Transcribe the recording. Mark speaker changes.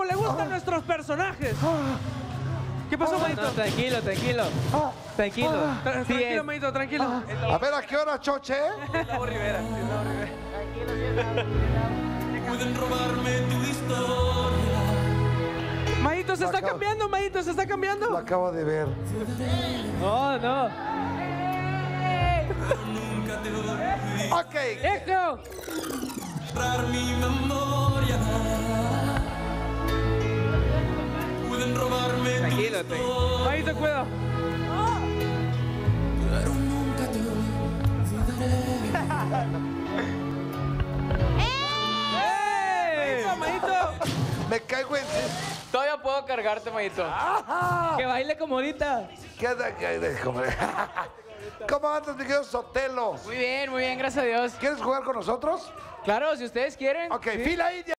Speaker 1: como le gustan nuestros personajes. ¿Qué pasó, Mayito?
Speaker 2: No, tranquilo, tranquilo. Tranquilo.
Speaker 1: Tra-
Speaker 2: Sí
Speaker 1: tranquilo,
Speaker 2: es.
Speaker 1: Mayito, tranquilo.
Speaker 3: A ver, ¿a qué hora, Choche?
Speaker 4: Pueden robarme tu historia.
Speaker 1: Mayito, se está cambiando, Mayito, se está
Speaker 3: Lo
Speaker 1: cambiando.
Speaker 3: acabo de ver.
Speaker 2: No, no.
Speaker 4: Nunca te olvidé.
Speaker 3: Ok.
Speaker 2: ¡Eso!
Speaker 4: Borrar mi memoria. Pero nunca te
Speaker 1: Mayito, Mayito.
Speaker 3: Me caigo en...
Speaker 2: Todavía puedo cargarte, Mayito. Que baile como ahorita.
Speaker 3: ¿Qué anda- qué- ¿Cómo ¿Cómo andas, mi querido Sotelo?
Speaker 2: Muy bien, muy bien, gracias a Dios.
Speaker 3: ¿Quieres jugar con nosotros?
Speaker 2: Claro, si ustedes quieren.
Speaker 3: Ok,
Speaker 2: sí.
Speaker 3: fila india.